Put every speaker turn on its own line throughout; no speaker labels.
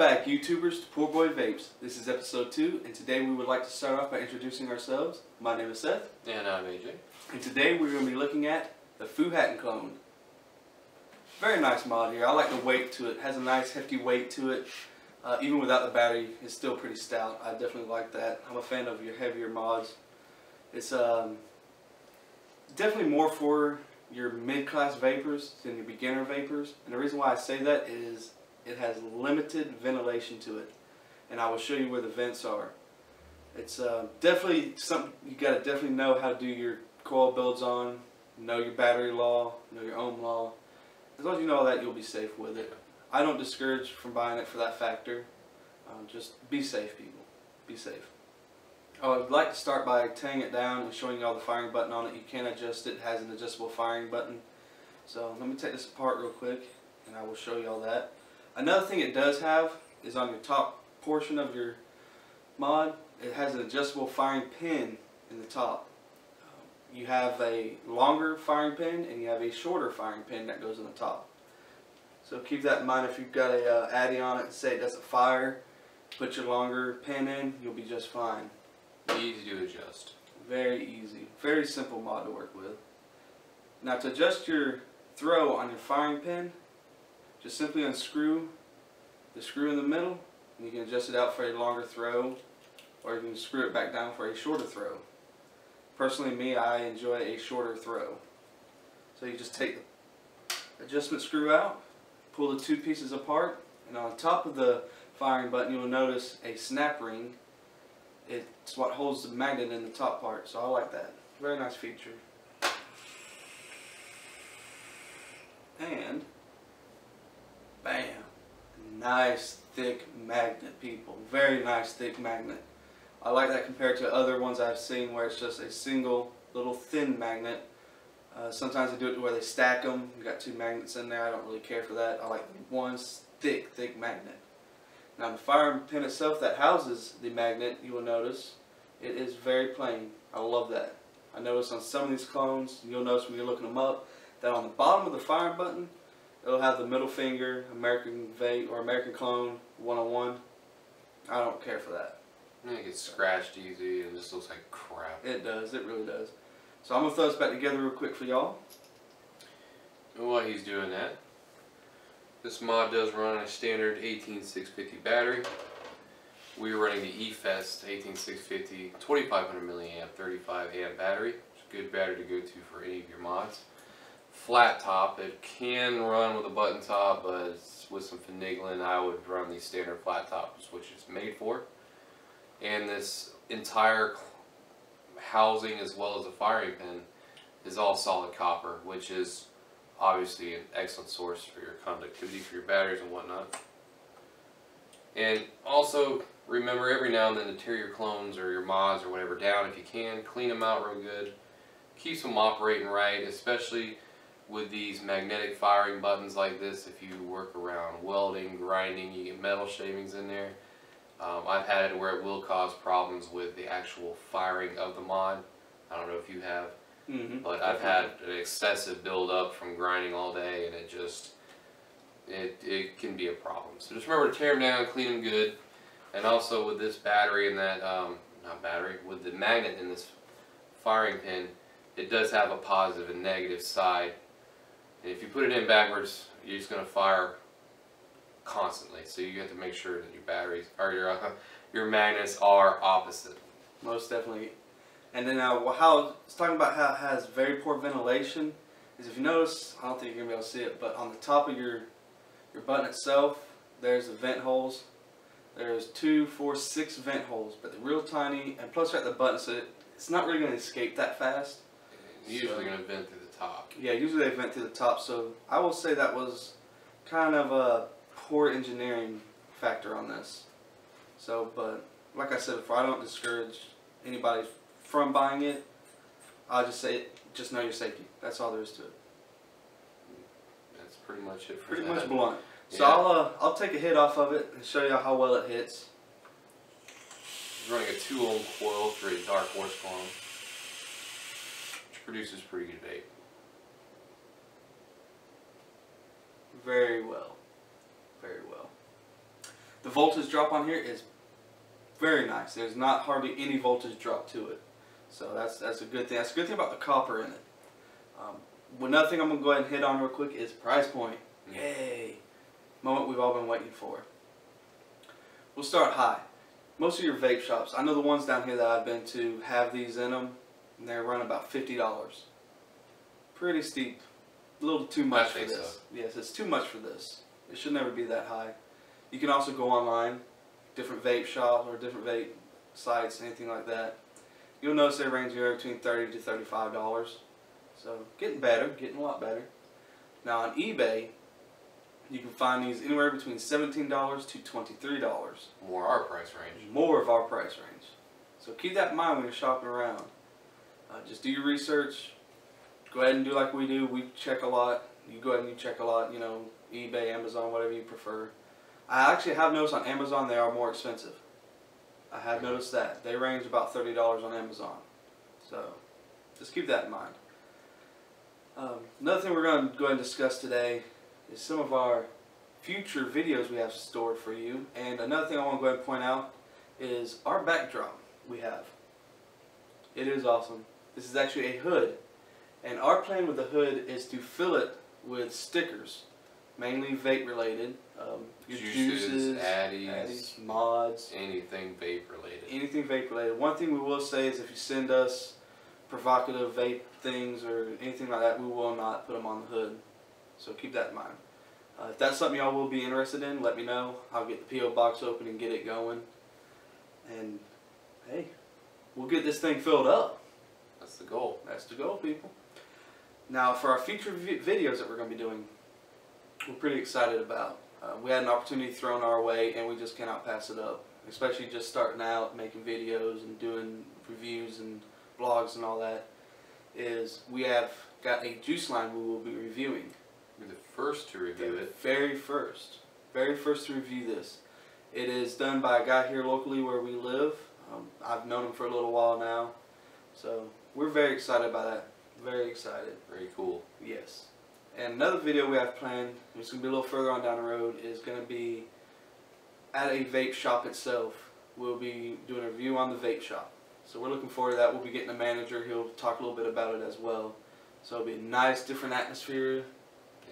Welcome back, YouTubers, to Poor Boy Vapes. This is episode 2, and today we would like to start off by introducing ourselves. My name is Seth,
And I'm AJ.
and today we're going to be looking at the Fuhattan clone. Very nice mod here. I like the weight to it. it has a nice hefty weight to it. Uh, even without the battery, it's still pretty stout. I definitely like that. I'm a fan of your heavier mods. It's um, definitely more for your mid-class vapors than your beginner vapors. And the reason why I say that is it has limited ventilation to it. And I will show you where the vents are. It's uh, definitely something you got to definitely know how to do your coil builds on, know your battery law, know your ohm law. As long as you know all that, you'll be safe with it. I don't discourage from buying it for that factor. Um, just be safe, people. Be safe. I would like to start by tearing it down and showing you all the firing button on it. You can adjust it. It has an adjustable firing button. So let me take this apart real quick and I will show you all that. Another thing it does have is on your top portion of your mod, it has an adjustable firing pin in the top. Um, You have a longer firing pin and you have a shorter firing pin that goes in the top. So keep that in mind if you've got a uh, addy on it and say it doesn't fire, put your longer pin in, you'll be just fine.
Easy to adjust.
Very easy. Very simple mod to work with. Now to adjust your throw on your firing pin, just simply unscrew the screw in the middle and you can adjust it out for a longer throw or you can screw it back down for a shorter throw. Personally me, I enjoy a shorter throw. So you just take the adjustment screw out, pull the two pieces apart, and on top of the firing button you'll notice a snap ring it's what holds the magnet in the top part, so I like that. Very nice feature. And, nice thick magnet, people. Very nice thick magnet. I like that compared to other ones I've seen where it's just a single little thin magnet. Uh, sometimes they do it to where they stack them. You got two magnets in there. I don't really care for that. I like one thick, thick magnet. Now the firing pin itself that houses the magnet, you will notice, it is very plain. I love that. I notice on some of these clones, you'll notice when you're looking them up, that on the bottom of the firing button, it'll have the middle finger, American Vape, or American Clone 101. I don't care for that.
And it gets scratched easy and just looks like crap.
It does, it really does. So I'm going to throw this back together real quick for y'all.
And while he's doing that, this mod does run a standard 18650 battery. We're running the eFest 18650 2500 milliamp 35 amp battery. It's a good battery to go to for any of your mods. Flat top, it can run with a button top, but with some finagling, I would run the standard flat top, which it's made for. And this entire housing as well as the firing pin is all solid copper, which is obviously an excellent source for your conductivity for your batteries and whatnot. And also remember every now and then to tear your clones or your mods or whatever down if you can. Clean them out real good. Keeps them operating right, especially with these magnetic firing buttons like this. If you work around welding, grinding, you get metal shavings in there. Um, I've had it where it will cause problems with the actual firing of the mod. I don't know if you have.
Mm -hmm.
But I've had an excessive buildup from grinding all day, and it just it it can be a problem. So just remember to tear them down, clean them good, and also with this battery and that um, not battery with the magnet in this firing pin, it does have a positive and negative side. And if you put it in backwards, you're just going to fire constantly. So you have to make sure that your batteries or your uh, your magnets are opposite.
Most definitely. And then uh, how it's talking about how it has very poor ventilation is if you notice, I don't think you're gonna be able to see it, but on the top of your your button itself, there's the vent holes. There's two, four, six vent holes, but they're real tiny, and plus at the button, so it, it's not really gonna escape that fast.
It's usually so, going to vent through the top.
Yeah, usually they vent through the top, so I will say that was kind of a poor engineering factor on this. So, but like I said before, I don't discourage anybody from buying it. I'll just say, just know your safety. That's all there is to it.
That's pretty much it for
Pretty
that.
much blunt. So
Yeah.
I'll uh, I'll take a hit off of it and show you how well it hits.
Running a 2 ohm coil for a Dark Horse clone, which produces pretty good vape.
Very well. Very well. The voltage drop on here is very nice. There's not hardly any voltage drop to it. So that's that's a good thing. That's a good thing about the copper in it. Um, another thing I'm gonna go ahead and hit on real quick is price point. Yay! Moment we've all been waiting for. We'll start high. Most of your vape shops, I know the ones down here that I've been to have these in them, and they run about fifty dollars. Pretty steep. A little too much for this.
so.
Yes, it's too much for this. It should never be that high. You can also go online, different vape shops or different vape sites, anything like that. You'll notice they range anywhere between thirty to thirty-five dollars. So getting better, getting a lot better. Now on eBay, you can find these anywhere between seventeen dollars to twenty-three dollars.
More our price range.
More of our price range. So keep that in mind when you're shopping around. Uh, just do your research. Go ahead and do like we do. We check a lot. You go ahead and you check a lot. You know, eBay, Amazon, whatever you prefer. I actually have noticed on Amazon they are more expensive. I have noticed that they range about thirty dollars on Amazon. So just keep that in mind. Um, another thing we're going to go ahead and discuss today is some of our future videos we have stored for you. And another thing I want to go ahead and point out is our backdrop we have. It is awesome. This is actually a hood. And our plan with the hood is to fill it with stickers, mainly vape related. Um,
Juices,
juices,
Addies,
Addies, mods,
anything vape related.
anything vape related. One thing we will say is if you send us provocative vape things or anything like that, we will not put them on the hood. So keep that in mind. Uh, if that's something y'all will be interested in, let me know. I'll get the PO box open and get it going. And hey, we'll get this thing filled up.
That's the goal.
That's the goal, people. Now, for our future videos that we're going to be doing, we're pretty excited about. Uh, we had an opportunity thrown our way, and we just cannot pass it up. Especially just starting out, making videos and doing reviews and blogs and all that. Is we have got a juice line we will be reviewing.
Be the first to review
The
it.
very first, very first to review this. It is done by a guy here locally where we live. Um, I've known him for a little while now, so we're very excited about that. Very excited.
Very cool.
Yes. And another video we have planned, it's going to be a little further on down the road, is going to be at a vape shop itself. We'll be doing a review on the vape shop. So we're looking forward to that. We'll be getting a manager. He'll talk a little bit about it as well. So it'll be a nice, different atmosphere.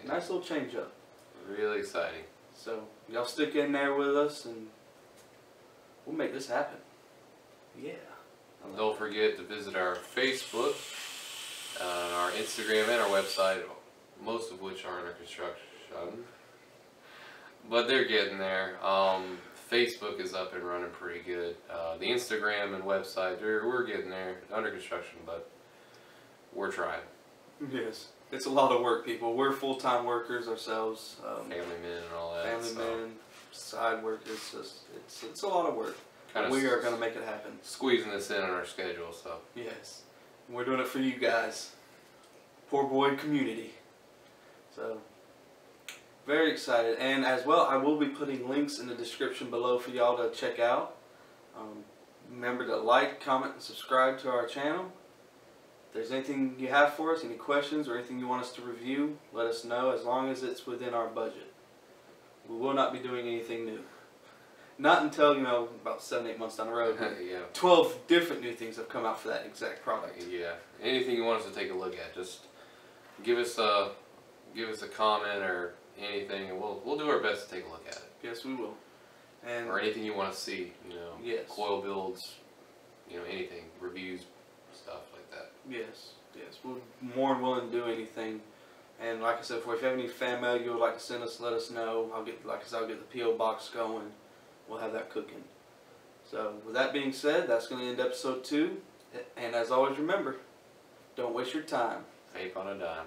Yeah.
Nice little change up.
Really exciting.
So y'all stick in there with us and we'll make this happen. Yeah.
Don't forget to visit our Facebook, uh, our Instagram, and our website, most of which are under construction. But they're getting there. Um, Facebook is up and running pretty good. Uh, the Instagram and website, we're, we're getting there, under construction, but we're trying.
Yes. It's a lot of work, people. We're full-time workers ourselves. Um,
Family men and all that.
family
so
men, side work. It's just, it's, it's a lot of work.
kind of
we are going to make it happen.
squeezing this in on our schedule. So
Yes. We're doing it for you guys. Poor boy community. So, very excited. And as well, I will be putting links in the description below for y'all to check out. Um, remember to like, comment, and subscribe to our channel. If there's anything you have for us, any questions, or anything you want us to review, let us know as long as it's within our budget. We will not be doing anything new. Not until, you know, about seven, eight months down the road.
yeah.
12 different new things have come out for that exact product.
Yeah, anything you want us to take a look at, just give us a give us a comment or anything, and we'll we'll do our best to take a look at it.
Yes, we will. And
Or anything you want to see, you know,
Yes.
coil builds, you know, anything, reviews, stuff like that.
yes, yes, we're more than willing to do anything. And like I said before, if you have any fan mail you would like to send us, let us know. I'll get, like I said, I'll get the PO box going. We'll have that cooking. So with that being said, that's going to end episode two. And as always, remember, don't waste your time.
Vape on a dime.